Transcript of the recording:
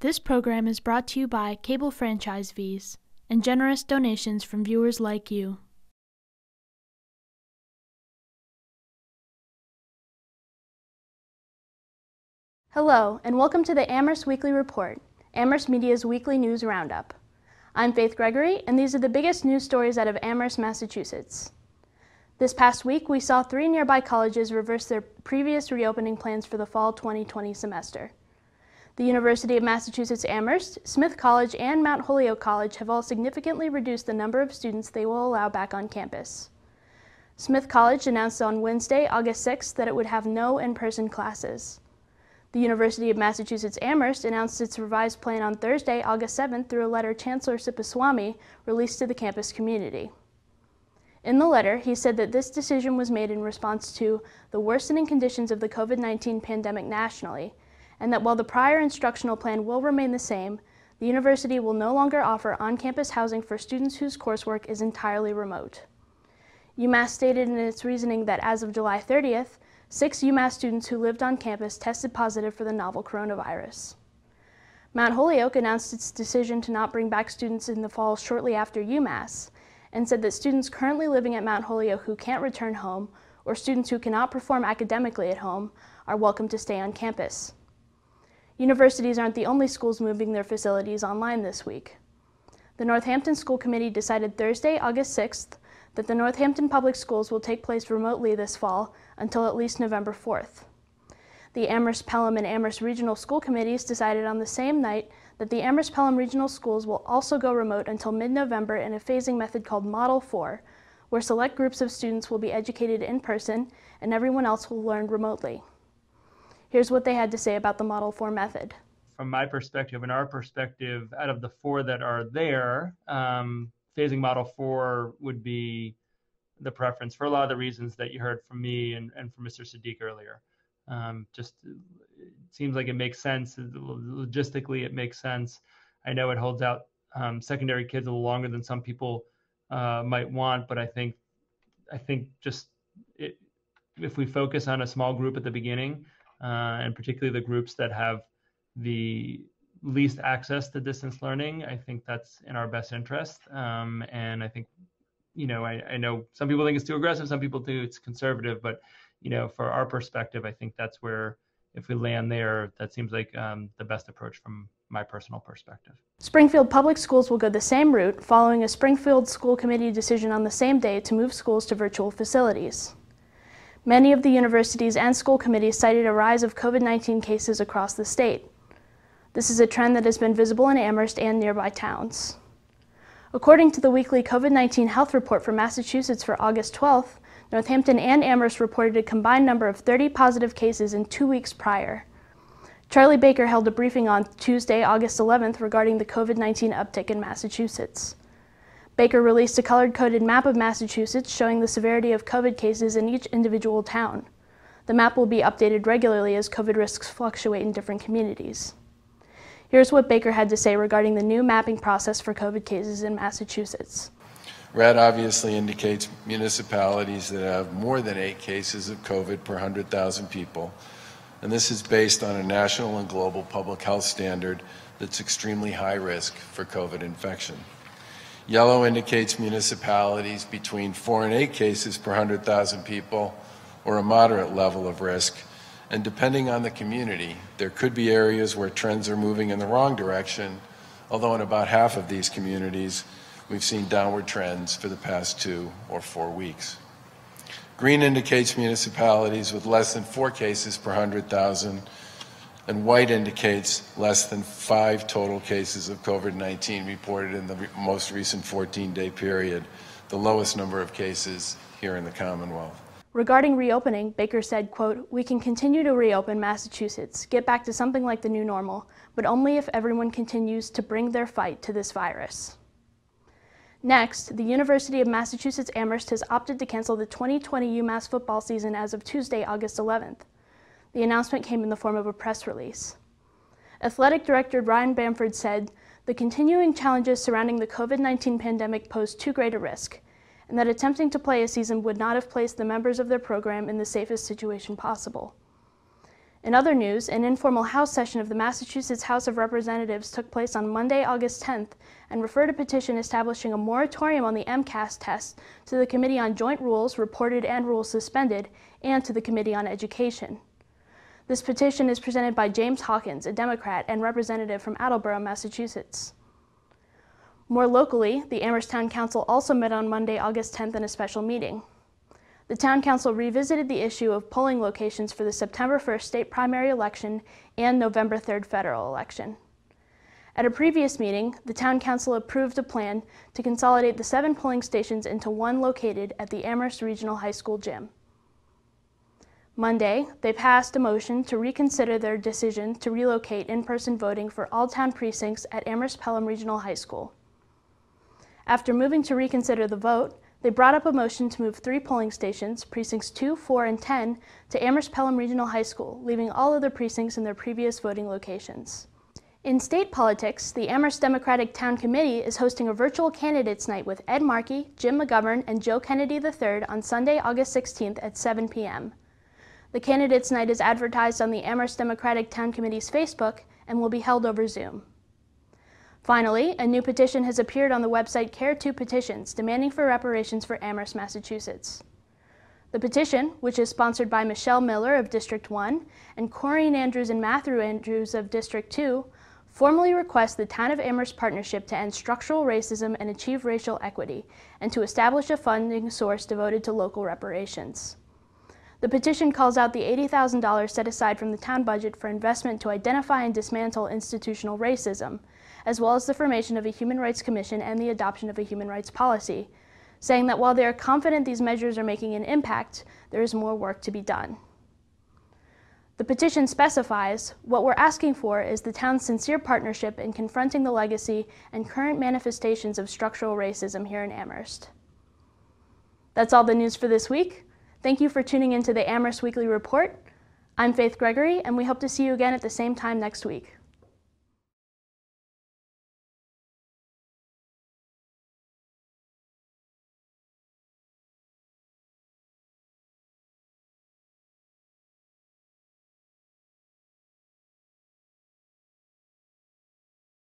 This program is brought to you by cable franchise fees and generous donations from viewers like you. Hello, and welcome to the Amherst Weekly Report, Amherst Media's weekly news roundup. I'm Faith Gregory, and these are the biggest news stories out of Amherst, Massachusetts. This past week, we saw three nearby colleges reverse their previous reopening plans for the fall 2020 semester. The University of Massachusetts Amherst, Smith College, and Mount Holyoke College have all significantly reduced the number of students they will allow back on campus. Smith College announced on Wednesday, August 6th, that it would have no in-person classes. The University of Massachusetts Amherst announced its revised plan on Thursday, August 7th through a letter Chancellor Subbaswamy released to the campus community. In the letter, he said that this decision was made in response to the worsening conditions of the COVID-19 pandemic nationally, and that while the prior instructional plan will remain the same, the university will no longer offer on-campus housing for students whose coursework is entirely remote. UMass stated in its reasoning that as of July 30th, six UMass students who lived on campus tested positive for the novel coronavirus. Mount Holyoke announced its decision to not bring back students in the fall shortly after UMass, and said that students currently living at Mount Holyoke who can't return home or students who cannot perform academically at home are welcome to stay on campus. Universities aren't the only schools moving their facilities online this week. The Northampton School Committee decided Thursday, August 6th, that the Northampton Public Schools will take place remotely this fall until at least November 4th. The Amherst Pelham and Amherst Regional School Committees decided on the same night that the Amherst Pelham Regional Schools will also go remote until mid-November in a phasing method called Model 4, where select groups of students will be educated in person and everyone else will learn remotely. Here's what they had to say about the Model 4 method. From my perspective and our perspective, out of the four that are there, um, phasing Model 4 would be the preference for a lot of the reasons that you heard from me and, and from Mr. Sadiq earlier. Um, just it seems like it makes sense. Logistically, it makes sense. I know it holds out um, secondary kids a little longer than some people uh, might want, but I think I think just it, if we focus on a small group at the beginning, uh, and particularly the groups that have the least access to distance learning, I think that's in our best interest. Um, and I think, you know, I, I know some people think it's too aggressive, some people think it's conservative, but you know, for our perspective, I think that's where if we land there, that seems like um, the best approach from my personal perspective. Springfield Public Schools will go the same route, following a Springfield School Committee decision on the same day to move schools to virtual facilities. Many of the universities and school committees cited a rise of COVID-19 cases across the state. This is a trend that has been visible in Amherst and nearby towns. According to the weekly COVID-19 health report for Massachusetts for August 12th, Northampton and Amherst reported a combined number of 30 positive cases in two weeks prior. Charlie Baker held a briefing on Tuesday, August 11th regarding the COVID-19 uptick in Massachusetts. Baker released a color-coded map of Massachusetts showing the severity of COVID cases in each individual town. The map will be updated regularly as COVID risks fluctuate in different communities. Here's what Baker had to say regarding the new mapping process for COVID cases in Massachusetts. Red obviously indicates municipalities that have more than eight cases of COVID per 100,000 people. And this is based on a national and global public health standard that's extremely high risk for COVID infection. Yellow indicates municipalities between four and eight cases per 100,000 people or a moderate level of risk. And depending on the community, there could be areas where trends are moving in the wrong direction, although in about half of these communities, we've seen downward trends for the past two or four weeks. Green indicates municipalities with less than four cases per 100,000, and white indicates less than five total cases of COVID 19 reported in the most recent 14 day period, the lowest number of cases here in the Commonwealth. Regarding reopening, Baker said, quote, We can continue to reopen Massachusetts, get back to something like the new normal, but only if everyone continues to bring their fight to this virus. Next, the University of Massachusetts Amherst has opted to cancel the 2020 UMass football season as of Tuesday, August 11th. The announcement came in the form of a press release. Athletic Director Ryan Bamford said, the continuing challenges surrounding the COVID-19 pandemic pose too great a risk, and that attempting to play a season would not have placed the members of their program in the safest situation possible. In other news, an informal House session of the Massachusetts House of Representatives took place on Monday, August 10th, and referred a petition establishing a moratorium on the MCAS test to the Committee on Joint Rules, reported and rules suspended, and to the Committee on Education. This petition is presented by James Hawkins, a Democrat and representative from Attleboro, Massachusetts. More locally, the Amherst Town Council also met on Monday, August 10th in a special meeting. The Town Council revisited the issue of polling locations for the September 1st state primary election and November 3rd federal election. At a previous meeting, the Town Council approved a plan to consolidate the seven polling stations into one located at the Amherst Regional High School gym. Monday, they passed a motion to reconsider their decision to relocate in-person voting for all town precincts at Amherst Pelham Regional High School. After moving to reconsider the vote, they brought up a motion to move three polling stations, precincts 2, 4, and 10, to Amherst Pelham Regional High School, leaving all other precincts in their previous voting locations. In state politics, the Amherst Democratic Town Committee is hosting a virtual candidates night with Ed Markey, Jim McGovern, and Joe Kennedy III on Sunday, August 16th at 7 p.m. The candidates night is advertised on the Amherst Democratic Town Committee's Facebook and will be held over Zoom. Finally, a new petition has appeared on the website Care2 Petitions demanding for reparations for Amherst, Massachusetts. The petition, which is sponsored by Michelle Miller of District 1 and Corrine Andrews and Matthew Andrews of District 2, formally requests the Town of Amherst Partnership to end structural racism and achieve racial equity, and to establish a funding source devoted to local reparations. The petition calls out the $80,000 set aside from the town budget for investment to identify and dismantle institutional racism, as well as the formation of a Human Rights Commission and the adoption of a human rights policy, saying that while they are confident these measures are making an impact, there is more work to be done. The petition specifies what we're asking for is the town's sincere partnership in confronting the legacy and current manifestations of structural racism here in Amherst. That's all the news for this week. Thank you for tuning into the Amherst Weekly Report. I'm Faith Gregory, and we hope to see you again at the same time next week.